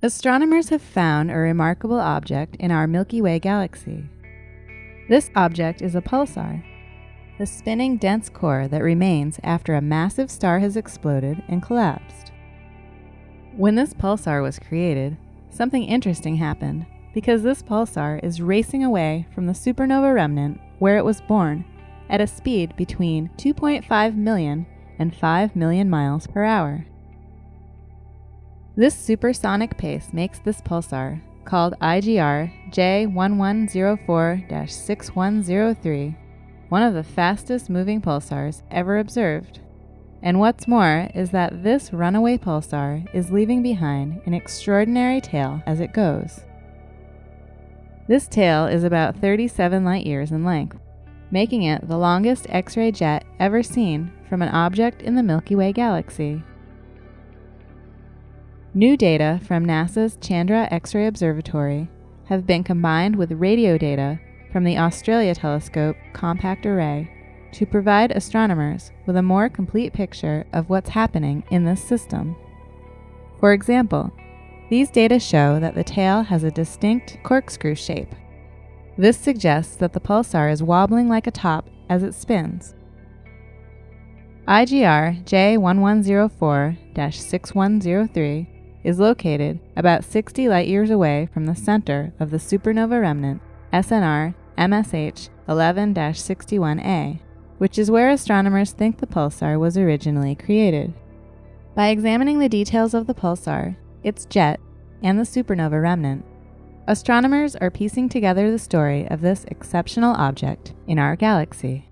Astronomers have found a remarkable object in our Milky Way galaxy. This object is a pulsar, the spinning dense core that remains after a massive star has exploded and collapsed. When this pulsar was created, something interesting happened because this pulsar is racing away from the supernova remnant where it was born at a speed between 2.5 million and 5 million miles per hour. This supersonic pace makes this pulsar, called IGR J11014 6103, one of the fastest moving pulsars ever observed. And what's more is that this runaway pulsar is leaving behind an extraordinary tail as it goes. This tail is about 37 light years in length, making it the longest X ray jet ever seen from an object in the Milky Way galaxy. New data from NASA's Chandra X ray Observatory have been combined with radio data from the Australia Telescope Compact Array to provide astronomers with a more complete picture of what's happening in this system. For example, these data show that the tail has a distinct corkscrew shape. This suggests that the pulsar is wobbling like a top as it spins. IGR J11014 6103 is located about 60 light years away from the center of the supernova remnant SNR MSH 11 61A, which is where astronomers think the pulsar was originally created. By examining the details of the pulsar, its jet, and the supernova remnant, astronomers are piecing together the story of this exceptional object in our galaxy.